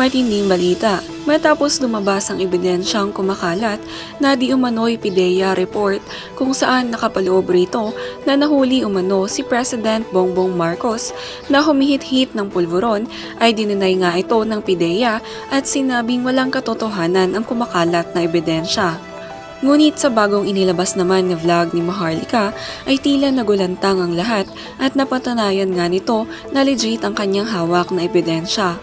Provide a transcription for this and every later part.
Matinding balita. Matapos lumabas ang ebidensyang kumakalat na di umano'y PIDEA report kung saan nakapaloob rito na nahuli umano si President Bongbong Marcos na humihit-hit ng pulburon ay dininay nga ito ng PIDEA at sinabing walang katotohanan ang kumakalat na ebidensya. Ngunit sa bagong inilabas naman na vlog ni Maharlika ay tila nagulantang ang lahat at napatunayan nga nito na legit ang kanyang hawak na ebidensya.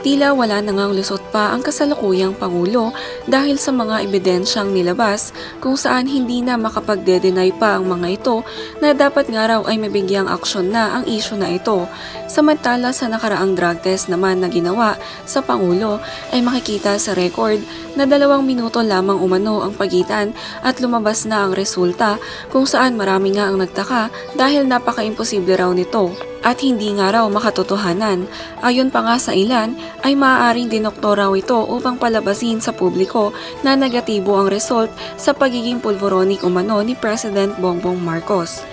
Tila wala na ngang lusot pa ang kasalukuyang Pangulo dahil sa mga ebidensyang nilabas kung saan hindi na makapagde-deny pa ang mga ito na dapat nga raw ay mabigyang aksyon na ang isyo na ito. Samantala sa nakaraang drug test naman na ginawa sa Pangulo ay makikita sa record na dalawang minuto lamang umano ang pagitan at lumabas na ang resulta kung saan marami nga ang nagtaka dahil napaka-imposible raw nito at hindi nga raw makatotohanan. Ayon pa nga sa ilan, ay maaaring dinoktor raw ito upang palabasin sa publiko na negatibo ang result sa pagiging pulvoronic umano ni President Bongbong Marcos.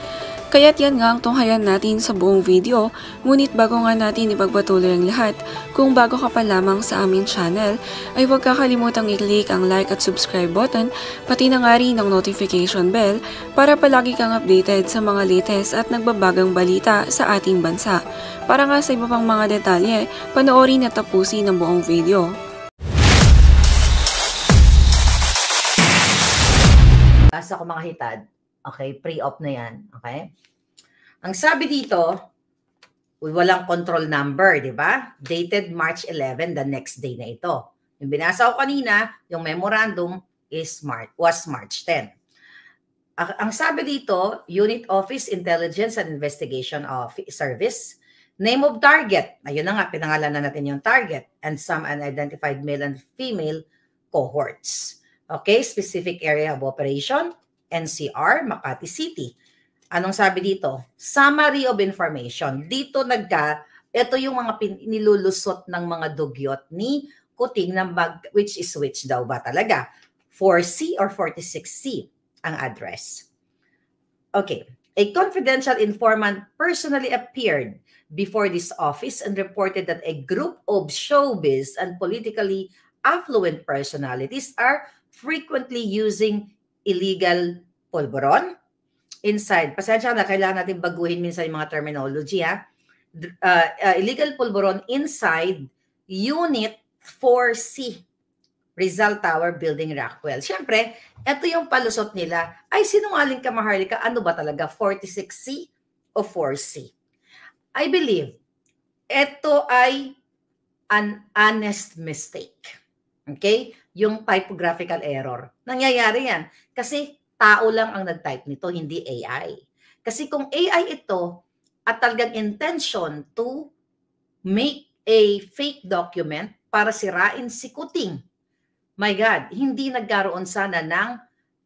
Kaya't yan nga ang tunghayan natin sa buong video, ngunit bago nga natin ipagpatuloy ang lahat, kung bago ka pa lamang sa aming channel, ay huwag kakalimutang i-click ang like at subscribe button, pati na nga rin ang notification bell para palagi kang updated sa mga latest at nagbabagang balita sa ating bansa. Para nga sa iba pang mga detalye, panoorin at tapusin ang buong video. Asa ko mga hitad. Okay, pre-op na yan. Okay? Ang sabi dito, walang control number, di ba? Dated March 11, the next day na ito. Yung binasa ko kanina, yung memorandum is March, was March 10. Ang, sabi dito, Unit Office Intelligence and Investigation of Service, name of target, ayun na nga, pinangalan na natin yung target, and some unidentified male and female cohorts. Okay, specific area of operation, NCR, Makati City. Anong sabi dito? Summary of information. Dito nagka, ito yung mga pin, nilulusot ng mga dugyot ni Kuting ng bag, which is which daw ba talaga? 4C or 46C ang address. Okay. A confidential informant personally appeared before this office and reported that a group of showbiz and politically affluent personalities are frequently using illegal polvoron inside. Pasensya na, kailangan natin baguhin minsan yung mga terminology ha. Uh, uh, illegal polvoron inside Unit 4C Rizal Tower Building Rockwell. Siyempre, ito yung palusot nila. Ay, sinungaling ka, Maharlika, ano ba talaga? 46C o 4C? I believe, ito ay an honest mistake. Okay? Yung typographical error. Nangyayari yan. Kasi tao lang ang nag-type nito, hindi AI. Kasi kung AI ito at talagang intention to make a fake document para sirain si Kuting, my God, hindi nagkaroon sana ng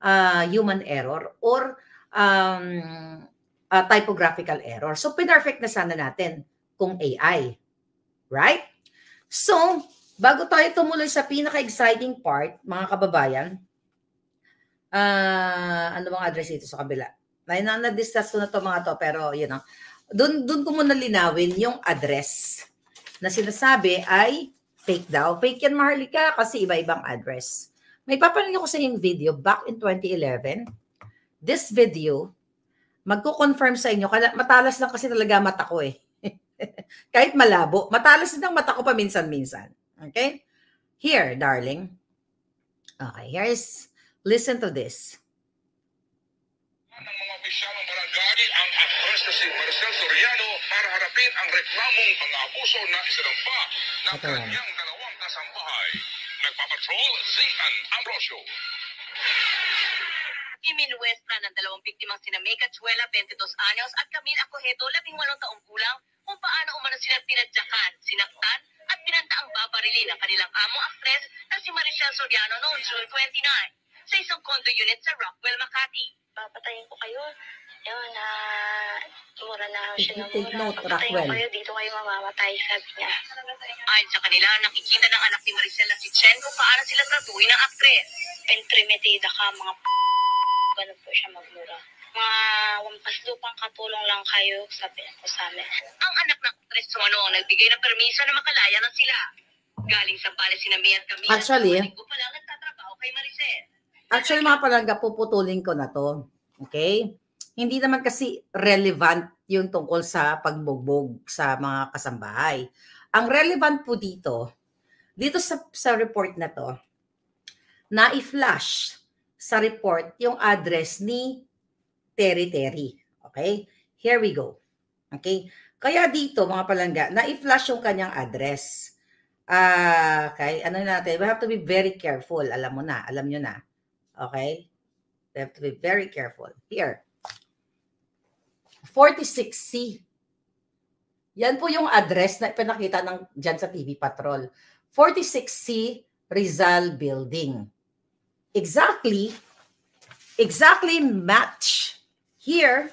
uh, human error or um, uh, typographical error. So, pinerfect na sana natin kung AI. Right? So, bago tayo tumuloy sa pinaka-exciting part, mga kababayan, uh, ano bang address dito sa kabila? May na, na-discuss ko na to mga to, pero yun know, doon doon ko muna linawin yung address na sinasabi ay fake daw. Fake yan, Maharlika, kasi iba-ibang address. May papanood ko sa yung video back in 2011. This video, magko-confirm sa inyo, matalas lang kasi talaga mata ko eh. Kahit malabo, matalas din ang mata ko paminsan-minsan. Okay? Here, darling. Okay, here's Listen to this. ng mga opisyal ng barangay ang actress na si Marcel Soriano para harapin ang reklamong pang-abuso na isinampa ng Ito yan. kanyang dalawang kasambahay. Nagpapatrol, Zaytan Ambrosio. Iminuwesta ng dalawang biktimang sina May Cachuela, 22 anyos, at Camille Acoheto, 18 taong gulang, kung paano umano sila tinadyakan, sinaktan, at pinanta ang babarili ng kanilang among aktres na si Maricel Soriano noong June 29 sa isang condo unit sa Rockwell, Makati. papatayin ko kayo. Yun, na mura na siya ng Take mura. note, Papatayin Rockwell. ko kayo, dito kayo mamamatay, sabi niya. Ayon sa kanila, nakikita ng anak ni Maricel na si Chen kung paano sila tratuhin ng aktres. Entrimetida ka, mga p***. Ganun po siya magmura. Mga wampas lupang katulong lang kayo, sabi ko sa amin. Ang anak ng sumano ang nagbigay ng permiso na makalaya na sila. Galing sa pala si May at Camila. Actually, Linggo pa lang nagtatrabaho kay Maricel. Actually, mga palangga, puputulin ko na to. Okay? Hindi naman kasi relevant yung tungkol sa pagbugbog sa mga kasambahay. Ang relevant po dito, dito sa, sa report na to, na i-flash sa report yung address ni Terry Terry. Okay? Here we go. Okay? Kaya dito, mga palangga, na i-flash yung kanyang address. Ah, okay. Ano natin? We have to be very careful. Alam mo na. Alam nyo na. Okay? We have to be very careful. Here. 46C. Yan po yung address na pinakita ng dyan sa TV Patrol. 46C Rizal Building. Exactly, exactly match here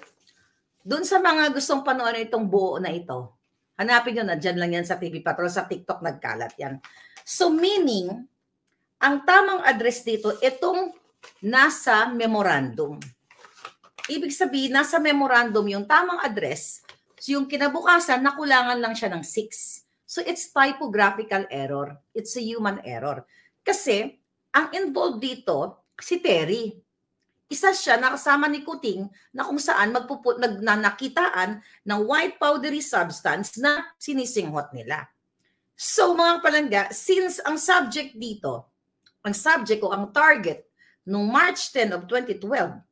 dun sa mga gustong panoorin itong buo na ito. Hanapin nyo na, dyan lang yan sa TV Patrol, sa TikTok nagkalat yan. So meaning, ang tamang address dito, itong nasa memorandum. Ibig sabihin, nasa memorandum yung tamang address, so yung kinabukasan, nakulangan lang siya ng 6. So it's typographical error. It's a human error. Kasi, ang involved dito, si Terry. Isa siya na kasama ni Kuting na kung saan magpupu- nagnanakitaan ng white powdery substance na sinisinghot nila. So mga palangga, since ang subject dito, ang subject o ang target nung March 10 of 2012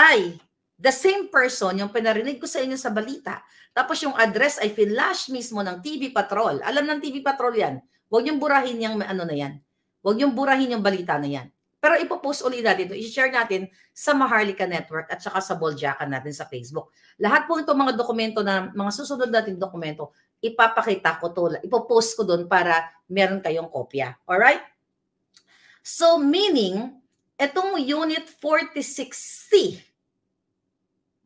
ay the same person yung pinarinig ko sa inyo sa balita. Tapos yung address ay flash mismo ng TV Patrol. Alam ng TV Patrol yan. Huwag niyong burahin yung ano na yan. Huwag niyong burahin yung balita na yan. Pero ipopost ulit natin ito. I-share natin sa Maharlika Network at saka sa Boljakan natin sa Facebook. Lahat po itong mga dokumento na, mga susunod nating dokumento, ipapakita ko to. Ipopost ko doon para meron kayong kopya. Alright? So meaning, itong Unit 46C,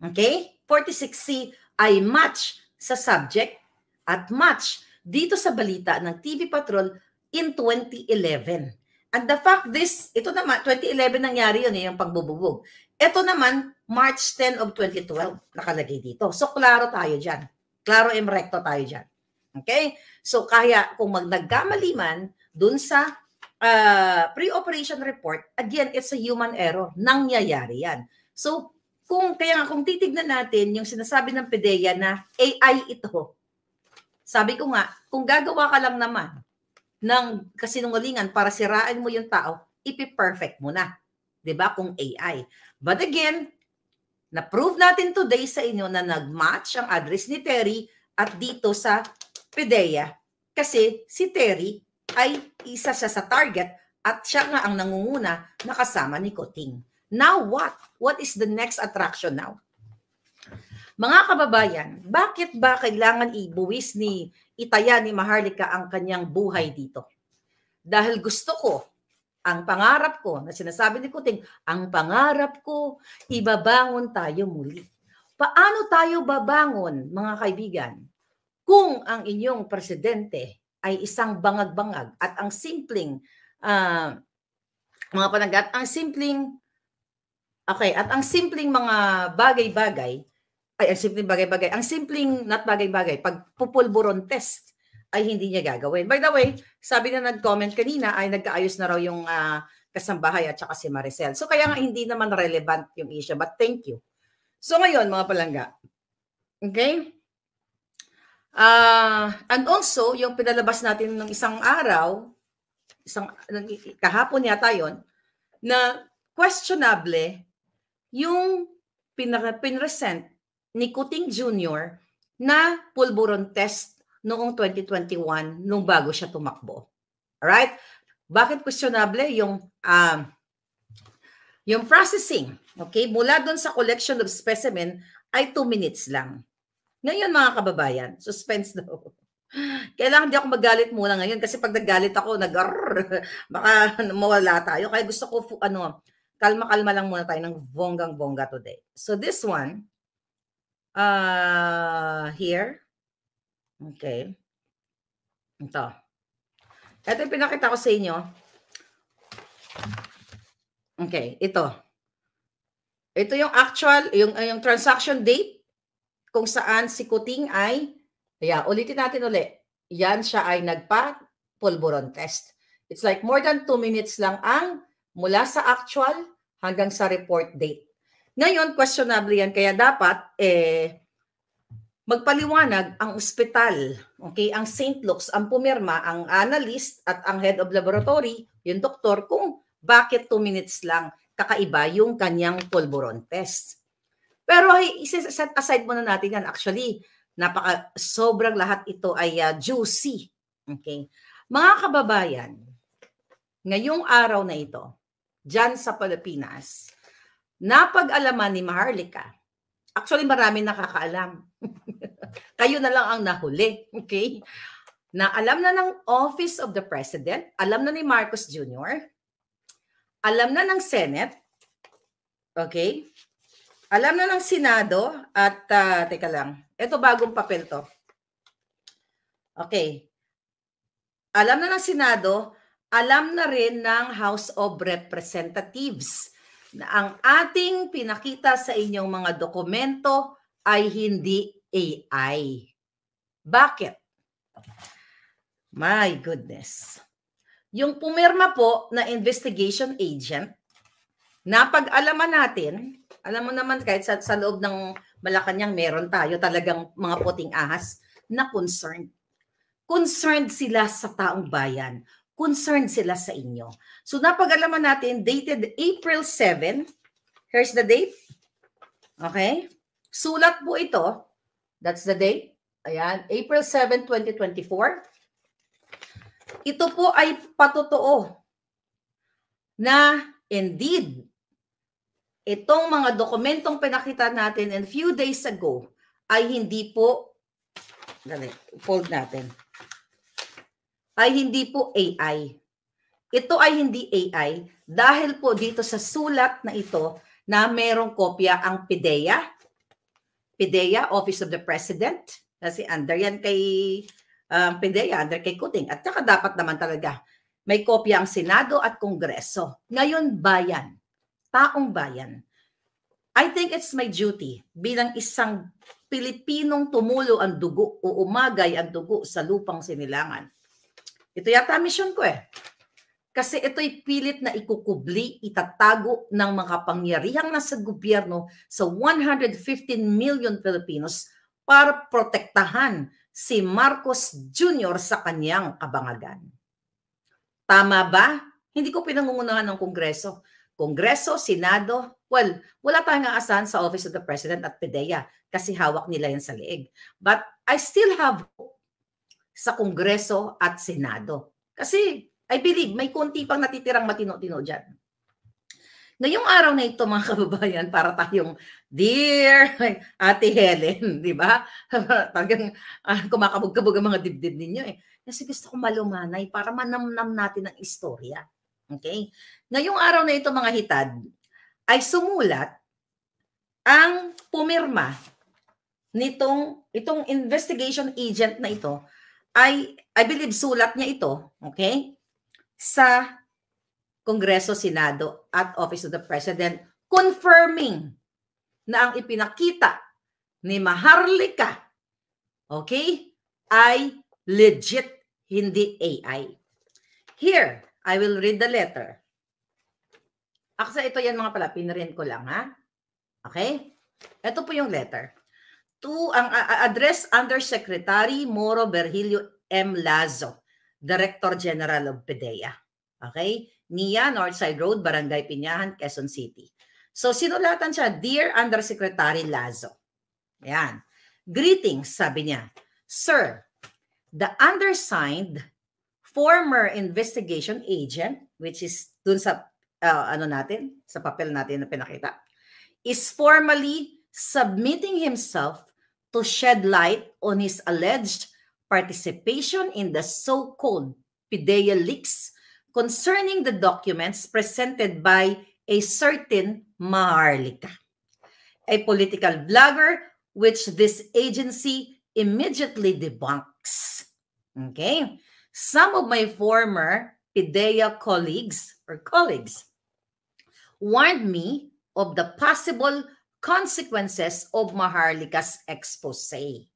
okay? 46C ay match sa subject at match dito sa balita ng TV Patrol in 2011. And the fact this, ito naman, 2011 nangyari yun, eh, yung pagbububog. Ito naman, March 10 of 2012, nakalagay dito. So, klaro tayo dyan. Klaro em recto tayo dyan. Okay? So, kaya kung mag nagkamali man dun sa uh, pre-operation report, again, it's a human error. Nangyayari yan. So, kung kaya nga kung titignan natin yung sinasabi ng PDEA na AI ito, sabi ko nga, kung gagawa ka lang naman ng kasinungalingan para sirain mo yung tao, ipi-perfect mo na. 'Di ba Kung AI. But again, na-prove natin today sa inyo na nag-match ang address ni Terry at dito sa PDEA kasi si Terry ay isa siya sa target at siya nga ang nangunguna na kasama ni Koting. Now what? What is the next attraction now? Mga kababayan, bakit ba kailangan ibuwis ni Itaya ni Maharlika ang kanyang buhay dito? Dahil gusto ko, ang pangarap ko, na sinasabi ni Kuting, ang pangarap ko, ibabangon tayo muli. Paano tayo babangon, mga kaibigan, kung ang inyong presidente ay isang bangag-bangag at ang simpleng uh, mga panagat, ang simpleng okay, at ang simpleng mga bagay-bagay ay, ang simpleng bagay-bagay. Ang simpleng not bagay-bagay, pag pupulburon test ay hindi niya gagawin. By the way, sabi na nag-comment kanina ay nagkaayos na raw yung uh, kasambahay at saka si Maricel. So kaya nga hindi naman relevant yung issue. But thank you. So ngayon mga palangga. Okay? Uh, and also, yung pinalabas natin ng isang araw, isang kahapon yata yon na questionable yung pinresent ni Kuting Jr. na pulburon test noong 2021 nung bago siya tumakbo. Alright? Bakit questionable yung um, yung processing, okay, mula doon sa collection of specimen ay 2 minutes lang. Ngayon mga kababayan, suspense daw. Kailangan di ako magalit muna ngayon kasi pag nagalit ako, nag baka mawala tayo. Kaya gusto ko, ano, kalma-kalma lang muna tayo ng bonggang-bongga today. So this one, uh, here. Okay. Ito. Ito yung pinakita ko sa inyo. Okay, ito. Ito yung actual, yung, yung transaction date kung saan si Kuting ay, yeah, ulitin natin ulit. Yan siya ay nagpa pulburon test. It's like more than 2 minutes lang ang mula sa actual hanggang sa report date. Ngayon, questionable yan. Kaya dapat, eh, magpaliwanag ang ospital, okay, ang St. Luke's, ang pumirma, ang analyst at ang head of laboratory, yung doktor, kung bakit 2 minutes lang kakaiba yung kanyang pulburon test. Pero set aside muna natin yan. Actually, napaka sobrang lahat ito ay uh, juicy. Okay. Mga kababayan, ngayong araw na ito, dyan sa Pilipinas, napag-alaman ni Maharlika, actually marami nakakaalam. Kayo na lang ang nahuli. Okay? Na alam na ng Office of the President, alam na ni Marcos Jr., alam na ng Senate, okay? Alam na ng Senado at uh, teka lang, ito bagong papel to. Okay. Alam na ng Senado, alam na rin ng House of Representatives na ang ating pinakita sa inyong mga dokumento ay hindi AI. Bakit? My goodness. Yung pumirma po na investigation agent, napag-alaman natin alam mo naman kahit sa, sa loob ng Malacanang meron tayo talagang mga puting ahas na concerned. Concerned sila sa taong bayan. Concerned sila sa inyo. So napag-alaman natin, dated April 7. Here's the date. Okay? Sulat po ito. That's the date. Ayan, April 7, 2024. Ito po ay patotoo na indeed itong mga dokumentong pinakita natin and few days ago ay hindi po, dali, fold natin, ay hindi po AI. Ito ay hindi AI dahil po dito sa sulat na ito na merong kopya ang PIDEA, PIDEA, Office of the President, kasi under yan kay um, PIDEA, under kay Kuting. At saka dapat naman talaga may kopya ang Senado at Kongreso. Ngayon, bayan taong bayan. I think it's my duty bilang isang Pilipinong tumulo ang dugo o umagay ang dugo sa lupang sinilangan. Ito yata mission ko eh. Kasi ito'y pilit na ikukubli, itatago ng mga pangyarihang nasa gobyerno sa 115 million Filipinos para protektahan si Marcos Jr. sa kanyang kabangagan. Tama ba? Hindi ko pinangungunahan ng Kongreso. Kongreso, Senado, well, wala tayong aasahan sa Office of the President at PDEA kasi hawak nila yan sa leeg. But I still have sa Kongreso at Senado. Kasi I believe may konti pang natitirang matino-tino dyan. Ngayong araw na ito mga kababayan, para tayong dear Ate Helen, di ba? Talagang uh, kumakabog-kabog ang mga dibdib ninyo eh. Kasi gusto ko malumanay para manamnam natin ang istorya. Okay? Ngayong araw na ito mga hitad, ay sumulat ang pumirma nitong itong investigation agent na ito ay I believe sulat niya ito, okay? Sa Kongreso, Senado at Office of the President confirming na ang ipinakita ni Maharlika okay, ay legit, hindi AI. Here, I will read the letter. Actually, ito yan mga pala, pinrint ko lang ha. Okay? Ito po yung letter. To ang uh, address Undersecretary Moro Virgilio M. Lazo, Director General of PDEA. Okay? NIA, Northside Road, Barangay Pinyahan, Quezon City. So sinulatan siya, Dear Undersecretary Lazo. Yan. Greetings, sabi niya. Sir, the undersigned former investigation agent, which is dun sa uh, ano natin, sa papel natin na pinakita, is formally submitting himself to shed light on his alleged participation in the so-called PIDEA leaks concerning the documents presented by a certain Maharlika, a political blogger which this agency immediately debunks. Okay? some of my former PIDEA colleagues or colleagues warned me of the possible consequences of Maharlika's expose.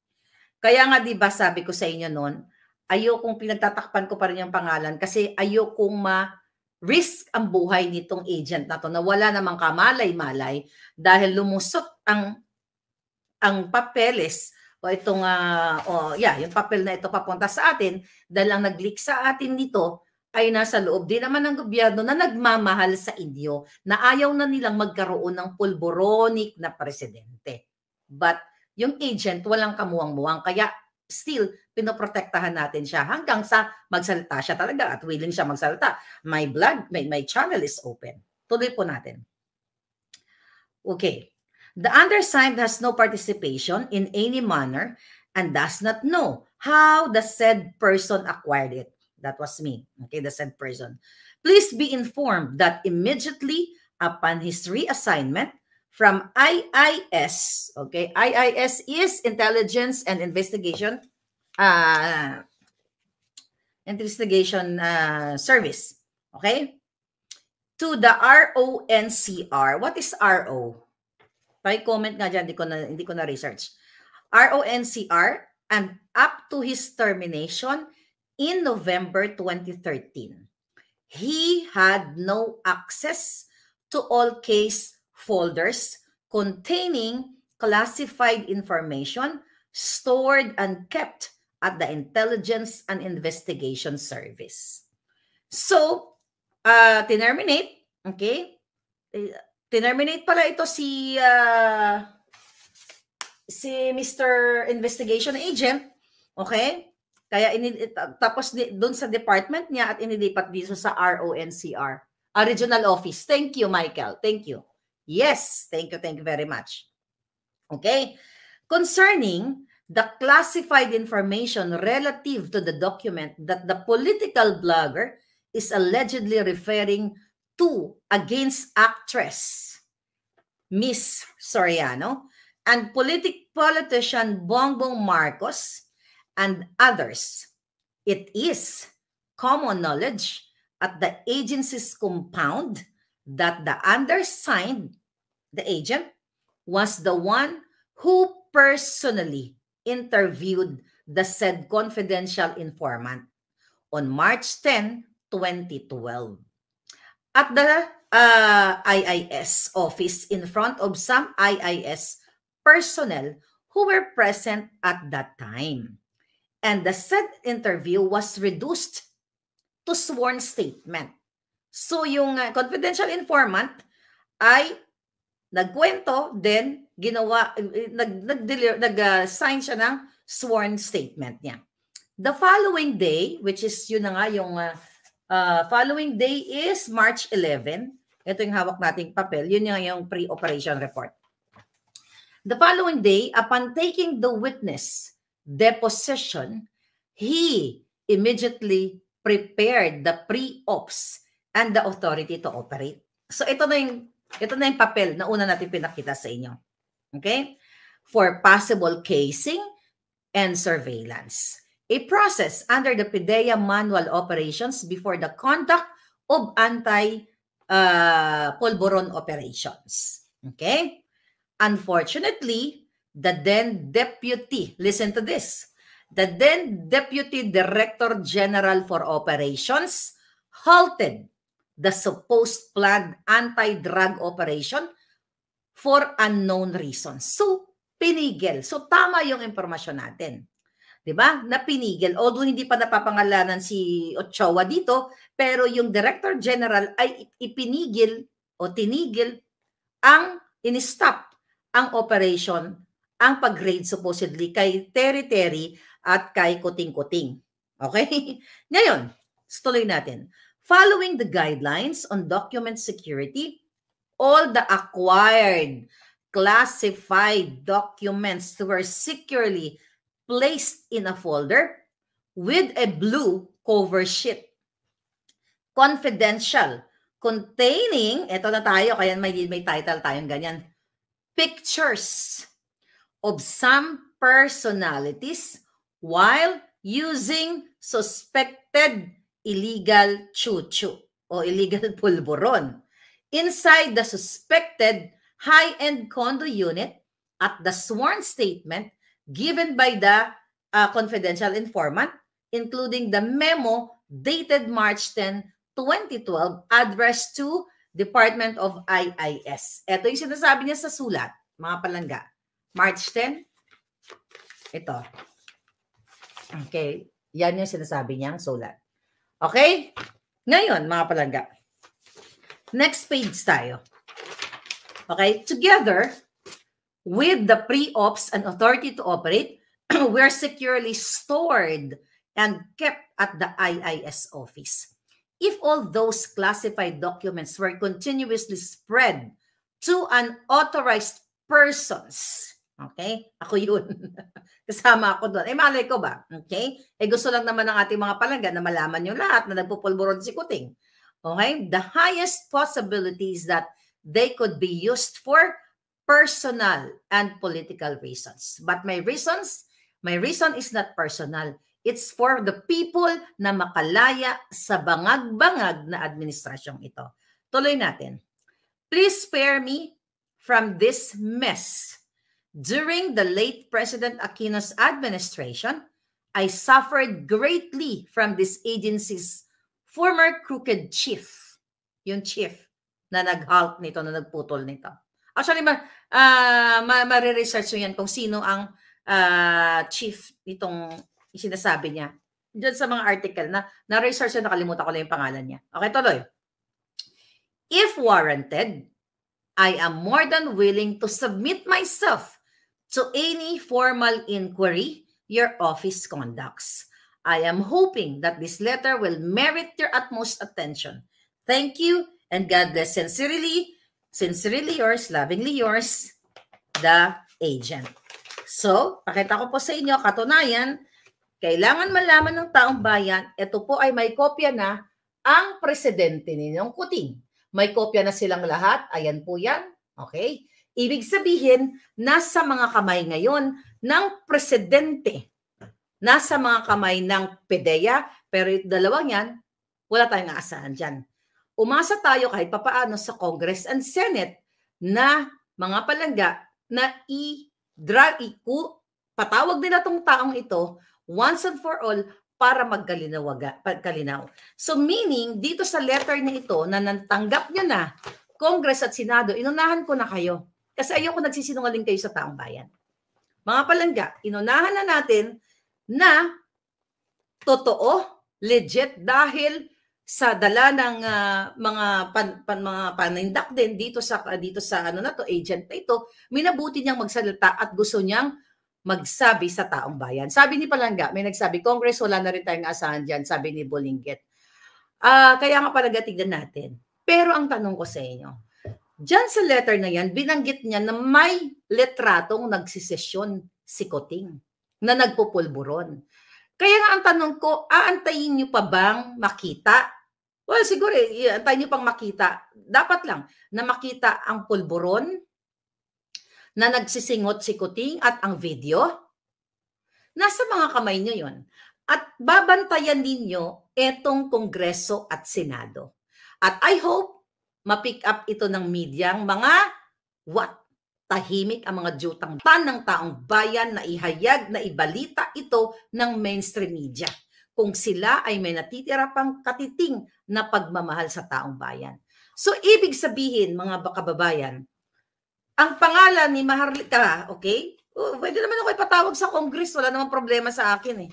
Kaya nga 'di ba sabi ko sa inyo noon, ayokong pinagtatakpan ko pa rin yung pangalan kasi ayokong ma-risk ang buhay nitong agent na to na wala namang kamalay-malay dahil lumusot ang ang papeles o itong ah, oh, yeah, yung papel na ito papunta sa atin dahil ang nag-leak sa atin nito ay nasa loob din naman ng gobyerno na nagmamahal sa inyo na ayaw na nilang magkaroon ng pulboronic na presidente. But yung agent walang kamuwang-muwang kaya still pinoprotektahan natin siya hanggang sa magsalita siya talaga at willing siya magsalita. My blood, my, my channel is open. Tuloy po natin. Okay. The undersigned has no participation in any manner and does not know how the said person acquired it. That was me. Okay, the said person. Please be informed that immediately upon his reassignment from IIS, okay, IIS is Intelligence and Investigation uh, Investigation uh, Service, okay, to the RONCR. What is RO? Pa-comment nga dyan, hindi ko na, hindi ko na research. RONCR and up to his termination in November 2013. He had no access to all case folders containing classified information stored and kept at the Intelligence and Investigation Service. So, uh, tinerminate, okay? Eh, Tinerminate pala ito si uh, si Mr. Investigation Agent, okay? Kaya ini tapos doon sa department niya at inilipat dito sa RONCR, a regional office. Thank you, Michael. Thank you. Yes, thank you, thank you very much. Okay? Concerning the classified information relative to the document that the political blogger is allegedly referring to against actress Miss Soriano and politic politician Bongbong Marcos and others. It is common knowledge at the agency's compound that the undersigned, the agent, was the one who personally interviewed the said confidential informant on March 10, 2012. At the uh, IIS office in front of some IIS personnel who were present at that time. And the said interview was reduced to sworn statement. So yung uh, confidential informant ay nagkwento, then ginawa, nag, nag, nag uh, sign siya ng sworn statement niya. The following day, which is yun na nga yung uh, Uh, following day is March 11. Ito yung hawak nating papel. Yun yung, yung pre-operation report. The following day, upon taking the witness deposition, he immediately prepared the pre-ops and the authority to operate. So ito na yung ito na yung papel na una natin pinakita sa inyo. Okay? For possible casing and surveillance a process under the PIDEA manual operations before the conduct of anti-pulveron uh, operations. Okay? Unfortunately, the then deputy, listen to this, the then deputy director general for operations halted the supposed planned anti-drug operation for unknown reasons. So, pinigil. So, tama yung impormasyon natin. 'di ba? Na pinigil. Although hindi pa napapangalanan si Ochoa dito, pero yung Director General ay ipinigil o tinigil ang in-stop ang operation, ang pag-raid supposedly kay Terry Terry at kay Kuting Kuting. Okay? Ngayon, tuloy natin. Following the guidelines on document security, all the acquired classified documents were securely placed in a folder with a blue cover sheet. Confidential, containing, eto na tayo, kaya may, may title tayong ganyan, pictures of some personalities while using suspected illegal chuchu o illegal pulburon inside the suspected high-end condo unit at the sworn statement given by the uh, confidential informant including the memo dated March 10, 2012, addressed to Department of IIS. Ito yung sinasabi niya sa sulat, mga palangga. March 10, ito. Okay, yan yung sinasabi niyang sulat. Okay? Ngayon, mga palangga. Next page tayo. Okay, together with the pre-ops and authority to operate, were securely stored and kept at the IIS office. If all those classified documents were continuously spread to unauthorized persons, okay? Ako yun. Kasama ako doon. Eh, malay ko ba? Okay? Eh, gusto lang naman ng ating mga palangga na malaman yung lahat na nagpupulburon si Kuting. Okay? The highest possibilities that they could be used for personal and political reasons. But my reasons, my reason is not personal. It's for the people na makalaya sa bangag-bangag na administrasyong ito. Tuloy natin. Please spare me from this mess. During the late President Aquino's administration, I suffered greatly from this agency's former crooked chief. Yung chief na nag-halt nito, na nagputol nito. Actually, ma, uh, ma, ma-research nyo yan kung sino ang uh, chief nitong sinasabi niya. Diyan sa mga article na na-research na nakalimutan ko lang yung pangalan niya. Okay, tuloy. If warranted, I am more than willing to submit myself to any formal inquiry your office conducts. I am hoping that this letter will merit your utmost attention. Thank you and God bless. Sincerely, sincerely yours, lovingly yours, the agent. So, pakita ko po sa inyo, katunayan, kailangan malaman ng taong bayan, ito po ay may kopya na ang presidente ninyong kuting. May kopya na silang lahat. Ayan po yan. Okay? Ibig sabihin, nasa mga kamay ngayon ng presidente. Nasa mga kamay ng PDEA, pero yung dalawang yan, wala tayong aasahan dyan. Umasa tayo kahit papaano sa Congress and Senate na mga palangga na i-drag, iku, patawag nila tong taong ito once and for all para magkalinawaga, pagkalinaw. So meaning, dito sa letter na ito na natanggap nyo na, Congress at Senado, inunahan ko na kayo. Kasi ayoko nagsisinungaling kayo sa taong bayan. Mga palangga, inunahan na natin na totoo, legit, dahil sa dala ng uh, mga pan, pan, mga panindak din dito sa dito sa ano na to agent na ito minabuti niyang magsalita at gusto niyang magsabi sa taong bayan. Sabi ni Palangga, may nagsabi, Congress, wala na rin tayong asahan dyan, sabi ni Bolinggit. Uh, kaya nga palaga tignan natin. Pero ang tanong ko sa inyo, dyan sa letter na yan, binanggit niya na may letratong nagsisesyon si Koting na nagpupulburon. Kaya nga ang tanong ko, aantayin niyo pa bang makita? Well, siguro, eh, antayin niyo pang makita. Dapat lang na makita ang pulburon na nagsisingot si Kuting at ang video, nasa mga kamay niyo yon. At babantayan ninyo etong Kongreso at Senado. At I hope mapick up ito ng media mga what? Tahimik ang mga jutang tan ng taong bayan na ihayag na ibalita ito ng mainstream media kung sila ay may natitira pang katiting na pagmamahal sa taong bayan. So ibig sabihin mga kababayan, ang pangalan ni Maharlika, okay? Oh, pwede naman ako ipatawag sa Congress. Wala namang problema sa akin eh.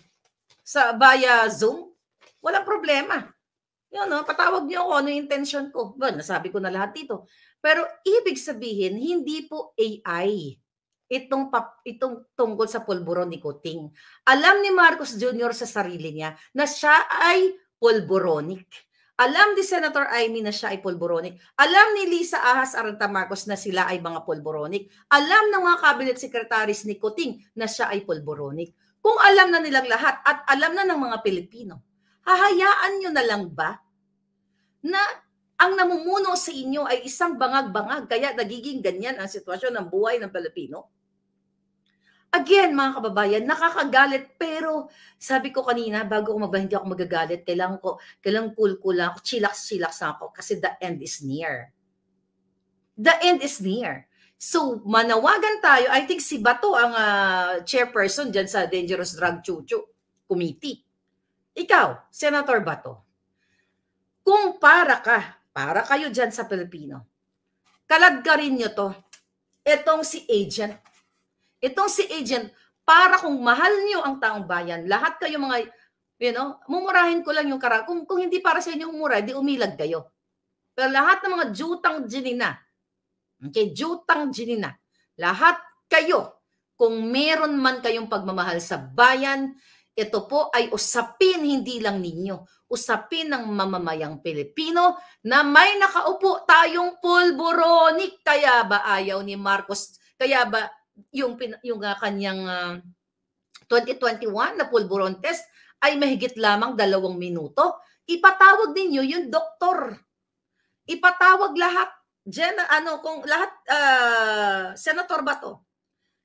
Sa via Zoom, walang problema. Yun, no? patawag niyo ako ano yung intention ko. Well, nasabi ko na lahat dito. Pero ibig sabihin, hindi po AI itong pap, itong tungkol sa pulburon ni Kuting. Alam ni Marcos Jr. sa sarili niya na siya ay pulburonic. Alam ni Senator Amy na siya ay pulboronic. Alam ni Lisa Ahas Aranta Marcos na sila ay mga pulboronic. Alam ng mga cabinet secretaries ni Kuting na siya ay pulboronic. Kung alam na nilang lahat at alam na ng mga Pilipino, hahayaan nyo na lang ba na ang namumuno sa inyo ay isang bangag-bangag kaya nagiging ganyan ang sitwasyon ng buhay ng Pilipino? Again, mga kababayan, nakakagalit pero sabi ko kanina bago ko magba hindi ako magagalit, kailangan ko kailangan cool cool lang ako, chillax chillax ako kasi the end is near. The end is near. So, manawagan tayo. I think si Bato ang uh, chairperson diyan sa Dangerous Drug Chuchu Committee. Ikaw, Senator Bato, kung para ka, para kayo dyan sa Pilipino, kalagkarin nyo to, itong si agent, itong si agent, para kung mahal nyo ang taong bayan, lahat kayo mga, you know, mumurahin ko lang yung kara. Kung, kung hindi para sa inyo umura, di umilag kayo. Pero lahat ng mga jutang ginina, okay, jutang ginina, lahat kayo, kung meron man kayong pagmamahal sa bayan, ito po ay usapin hindi lang ninyo, usapin ng mamamayang Pilipino na may nakaupo tayong pulboronic. Kaya ba ayaw ni Marcos? Kaya ba yung, yung uh, kanyang uh, 2021 na pulburon test ay mahigit lamang dalawang minuto? Ipatawag ninyo yung doktor. Ipatawag lahat. Jen, ano, kung lahat, uh, Senator Bato,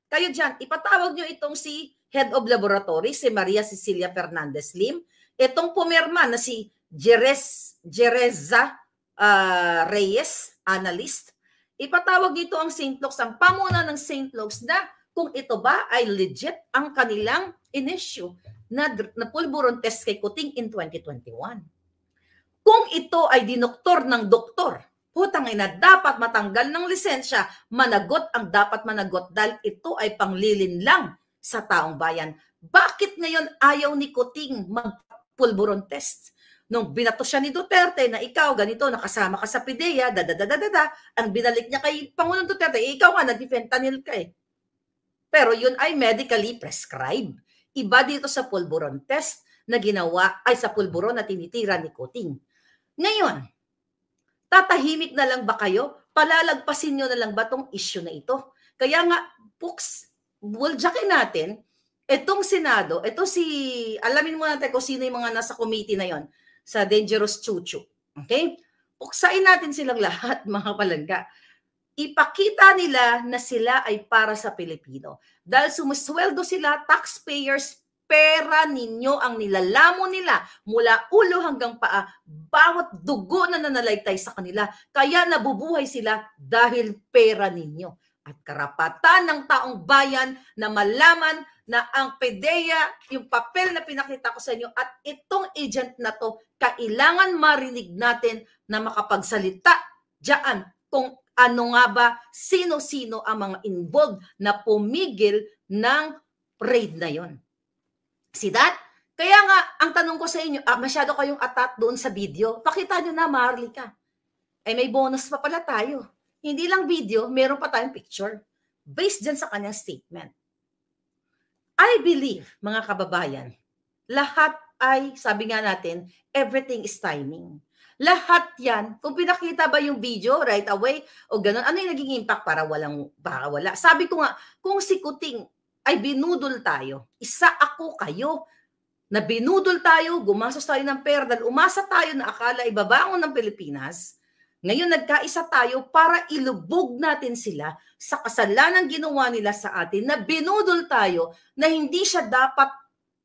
kayo dyan, ipatawag nyo itong si Head of Laboratory, si Maria Cecilia Fernandez Lim, itong pumirma na si Jerez, Jereza uh, Reyes, analyst, ipatawag dito ang St. Luke's, ang pamuna ng St. Luke's na kung ito ba ay legit ang kanilang inisyu na, na pulburon test kay Kuting in 2021. Kung ito ay dinoktor ng doktor, putang ina, dapat matanggal ng lisensya, managot ang dapat managot dahil ito ay panglilin lang sa taong bayan. Bakit ngayon ayaw ni Kuting magpulburon test? Nung binato siya ni Duterte na ikaw ganito, nakasama ka sa PIDEA, dadadadadada, ang binalik niya kay Pangulong Duterte, eh, ikaw nga, nag-fentanyl ka eh. Pero yun ay medically prescribed. Iba dito sa pulburon test na ginawa ay sa pulburon na tinitira ni Kuting. Ngayon, tatahimik na lang ba kayo? Palalagpasin nyo na lang ba tong issue na ito? Kaya nga, Puks, buljakin natin, itong Senado, ito si, alamin mo natin kung sino yung mga nasa committee na yon sa Dangerous Chuchu. Okay? Puksain natin silang lahat, mga palangga. Ipakita nila na sila ay para sa Pilipino. Dahil sumusweldo sila, taxpayers, pera ninyo ang nilalamo nila mula ulo hanggang paa, bawat dugo na nanalaitay sa kanila. Kaya nabubuhay sila dahil pera ninyo. At karapatan ng taong bayan na malaman na ang PDEA, yung papel na pinakita ko sa inyo at itong agent na to, kailangan marinig natin na makapagsalita diyan kung ano nga ba, sino-sino ang mga involved na pumigil ng raid na yon. See that? Kaya nga, ang tanong ko sa inyo, ah, masyado kayong atat doon sa video, pakita nyo na, Marlika. Ay may bonus pa pala tayo. Hindi lang video, meron pa tayong picture. Based dyan sa kanyang statement. I believe, mga kababayan, lahat ay, sabi nga natin, everything is timing. Lahat yan, kung pinakita ba yung video right away o ganun, ano yung naging impact para walang, para wala. Sabi ko nga, kung si Kuting ay binudol tayo. Isa ako kayo na binudol tayo, gumastos tayo ng pera dahil umasa tayo na akala ibabangon ng Pilipinas. Ngayon nagkaisa tayo para ilubog natin sila sa kasalanan ginawa nila sa atin na binudol tayo na hindi siya dapat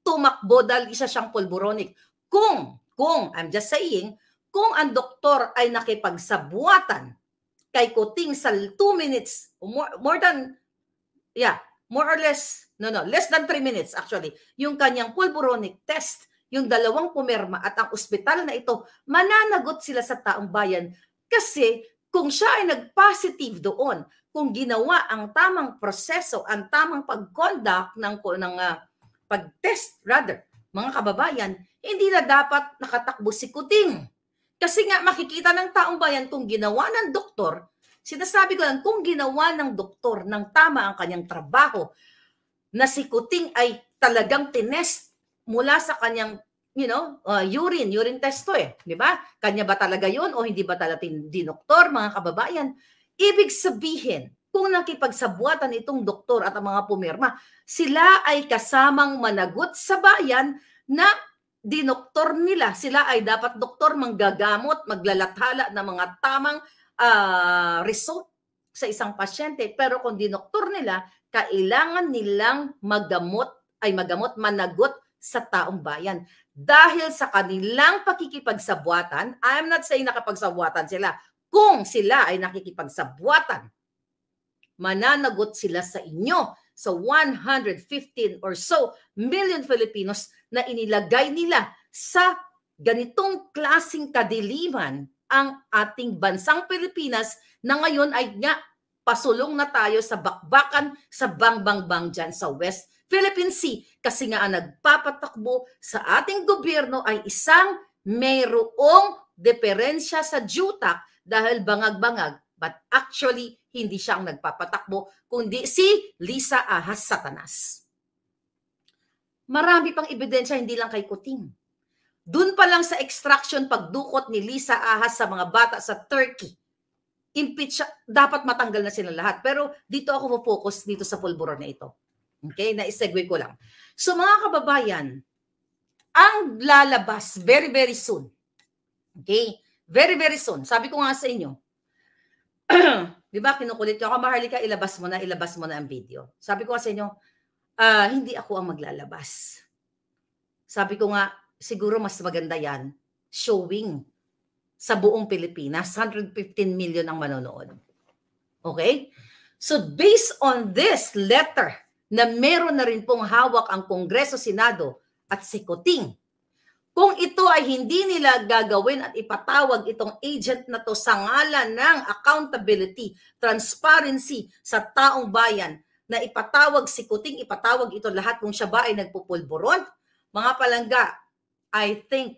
tumakbo dahil isa siyang pulboronic. Kung, kung, I'm just saying, kung ang doktor ay nakipagsabuatan kay Kuting sa 2 minutes, more, more than, yeah, more or less, no, no, less than 3 minutes actually, yung kanyang pulboronic test, yung dalawang pumirma at ang ospital na ito, mananagot sila sa taong bayan kasi kung siya ay nag-positive doon, kung ginawa ang tamang proseso, ang tamang pag-conduct ng, ng uh, pag-test rather, mga kababayan, hindi na dapat nakatakbo si Kuting. Kasi nga makikita ng taong bayan kung ginawa ng doktor Sinasabi ko lang, kung ginawa ng doktor ng tama ang kanyang trabaho, na si Kuting ay talagang tinest mula sa kanyang you know, uh, urine, urine test to eh, di ba? Kanya ba talaga yon o hindi ba talaga dinoktor, mga kababayan? Ibig sabihin, kung nakipagsabuatan itong doktor at ang mga pumirma, sila ay kasamang managot sa bayan na dinoktor nila. Sila ay dapat doktor manggagamot, maglalathala ng mga tamang uh, result sa isang pasyente. Pero kung dinoktor nila, kailangan nilang magamot, ay magamot, managot sa taong bayan. Dahil sa kanilang pakikipagsabuatan, I'm not saying nakapagsabuatan sila, kung sila ay nakikipagsabuatan, mananagot sila sa inyo sa 115 or so million Filipinos na inilagay nila sa ganitong klasing kadiliman ang ating bansang Pilipinas na ngayon ay nga pasulong na tayo sa bakbakan sa bangbang-bang dyan sa West Philippine Sea kasi nga ang nagpapatakbo sa ating gobyerno ay isang mayroong diferensya sa jutak dahil bangag-bangag but actually hindi siya ang nagpapatakbo kundi si Lisa Ahas Satanas. Marami pang ebidensya hindi lang kay Kuting. Doon pa lang sa extraction pagdukot ni Lisa Ahas sa mga bata sa Turkey. Impeach dapat matanggal na sila lahat. Pero dito ako focus dito sa pulburon na ito. Okay, na-segue ko lang. So mga kababayan, ang lalabas very very soon. Okay? Very very soon. Sabi ko nga sa inyo, 'di ba kinukulit ko Maharlika, ilabas mo na, ilabas mo na ang video. Sabi ko nga sa inyo, ah, hindi ako ang maglalabas. Sabi ko nga, siguro mas maganda yan, showing sa buong Pilipinas, 115 million ang manonood. Okay? So based on this letter na meron na rin pong hawak ang Kongreso, Senado at Sikoting, kung ito ay hindi nila gagawin at ipatawag itong agent na to sa ngalan ng accountability, transparency sa taong bayan, na ipatawag si Kuting, ipatawag ito lahat kung siya ba ay nagpupulburon, mga palangga, I think,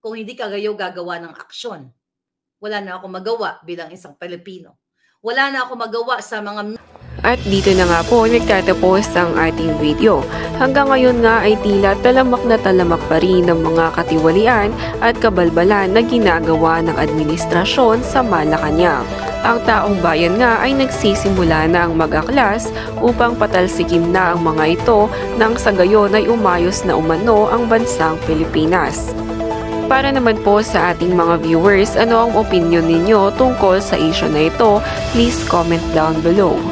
kung hindi ka gagawa ng aksyon, wala na ako magawa bilang isang Pilipino. Wala na ako magawa sa mga At dito na nga po nagtatapos ang ating video. Hanggang ngayon nga ay tila talamak na talamak pa rin ng mga katiwalian at kabalbalan na ginagawa ng administrasyon sa Malacanang. Ang taong bayan nga ay nagsisimula na ang mag-aklas upang patalsikin na ang mga ito nang sa gayon ay umayos na umano ang bansang Pilipinas. Para naman po sa ating mga viewers, ano ang opinion ninyo tungkol sa issue na ito? Please comment down below.